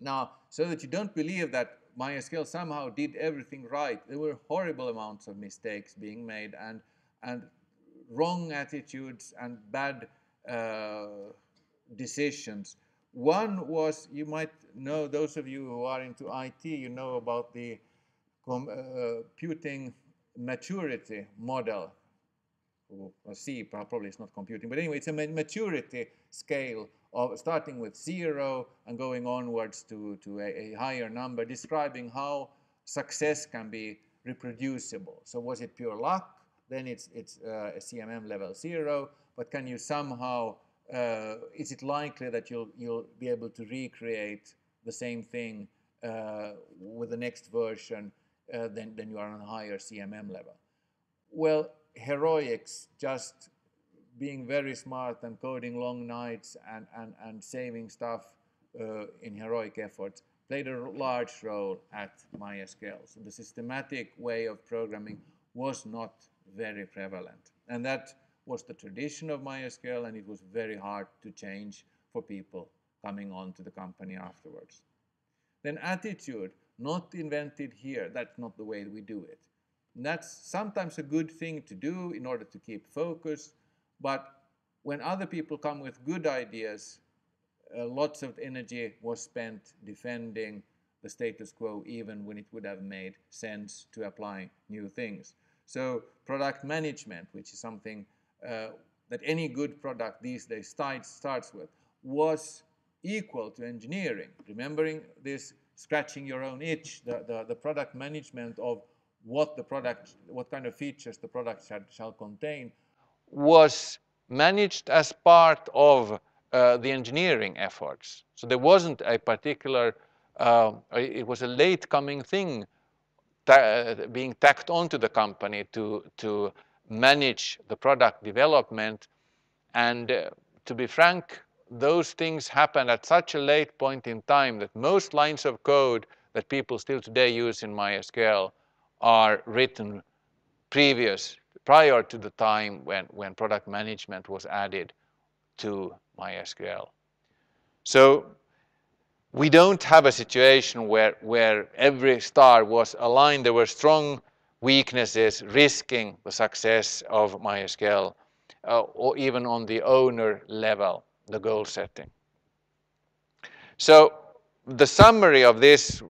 Now, so that you don't believe that MySQL somehow did everything right, there were horrible amounts of mistakes being made and, and wrong attitudes and bad uh, decisions. One was, you might know, those of you who are into IT, you know about the computing maturity model. Or C probably is not computing, but anyway, it's a maturity scale of starting with zero and going onwards to, to a, a higher number, describing how success can be reproducible. So was it pure luck? Then it's, it's uh, a CMM level zero, but can you somehow, uh, is it likely that you'll, you'll be able to recreate the same thing uh, with the next version uh, then, then you are on a higher CMM level. Well, heroics, just being very smart and coding long nights and, and, and saving stuff uh, in heroic efforts played a large role at MySQL. So the systematic way of programming was not very prevalent. And that was the tradition of MySQL, and it was very hard to change for people coming on to the company afterwards. Then attitude not invented here. That's not the way we do it. And that's sometimes a good thing to do in order to keep focus, but when other people come with good ideas, uh, lots of energy was spent defending the status quo even when it would have made sense to apply new things. So product management, which is something uh, that any good product these days starts, starts with, was equal to engineering. Remembering this scratching your own itch, the, the, the product management of what the product, what kind of features the product shall, shall contain, was managed as part of uh, the engineering efforts. So there wasn't a particular, uh, it was a late coming thing ta being tacked onto the company to, to manage the product development. And uh, to be frank, those things happen at such a late point in time that most lines of code that people still today use in MySQL are written previous, prior to the time when, when product management was added to MySQL. So we don't have a situation where, where every star was aligned. There were strong weaknesses risking the success of MySQL, uh, or even on the owner level the goal setting. So the summary of this